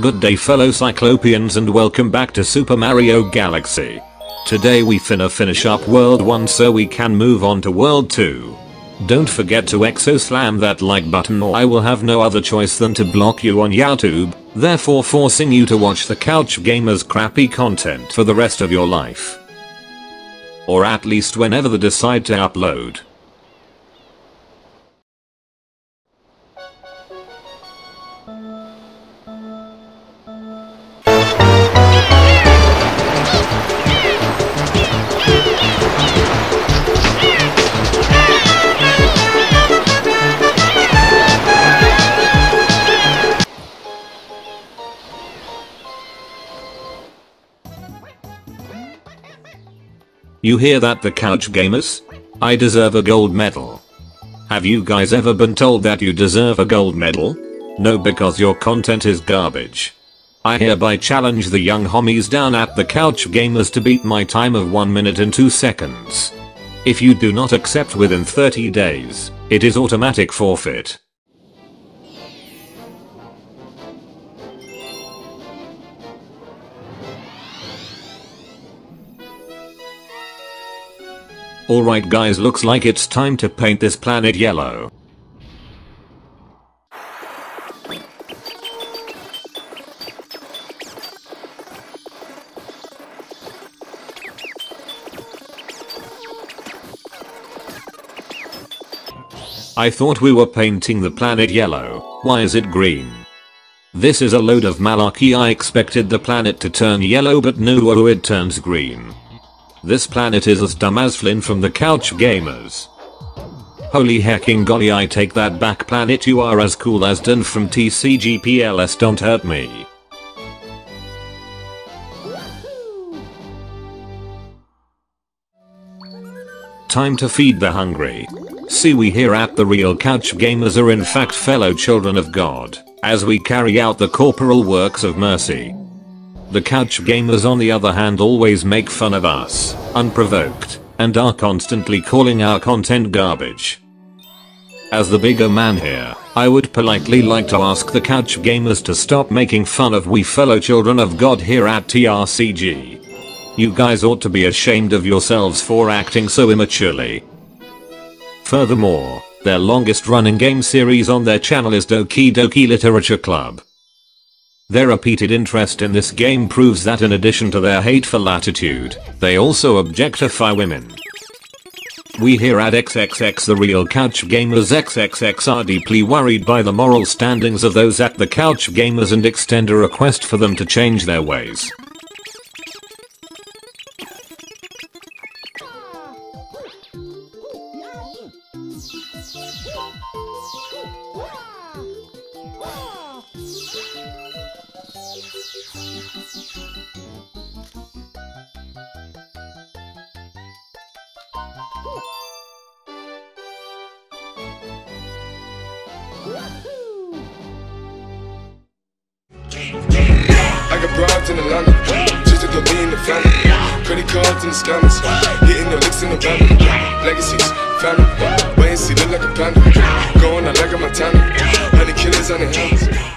Good day fellow Cyclopeans and welcome back to Super Mario Galaxy. Today we finna finish up world 1 so we can move on to world 2. Don't forget to exo slam that like button or I will have no other choice than to block you on YouTube, therefore forcing you to watch the Couch Gamers crappy content for the rest of your life. Or at least whenever they decide to upload. You hear that the couch gamers? I deserve a gold medal. Have you guys ever been told that you deserve a gold medal? No because your content is garbage. I hereby challenge the young homies down at the couch gamers to beat my time of 1 minute and 2 seconds. If you do not accept within 30 days, it is automatic forfeit. Alright guys looks like it's time to paint this planet yellow. I thought we were painting the planet yellow, why is it green? This is a load of malarkey I expected the planet to turn yellow but no it turns green. This planet is as dumb as Flynn from the Couch Gamers. Holy hecking golly I take that back planet you are as cool as Dan from TCGPLS don't hurt me. Time to feed the hungry. See we here at the real couch gamers are in fact fellow children of God, as we carry out the corporal works of mercy. The couch gamers on the other hand always make fun of us, unprovoked, and are constantly calling our content garbage. As the bigger man here, I would politely like to ask the couch gamers to stop making fun of we fellow children of God here at TRCG. You guys ought to be ashamed of yourselves for acting so immaturely. Furthermore, their longest running game series on their channel is Doki Doki Literature Club. Their repeated interest in this game proves that in addition to their hateful attitude, they also objectify women. We here at XXX the real couch gamers XXX are deeply worried by the moral standings of those at the couch gamers and extend a request for them to change their ways. I got broads in Atlanta, just to go be in the family. Credit cards in the scammers, hitting the licks in the van. Legacies, family, wait and see, look like a panda. Going out like a Montana, honey killers on the helmets.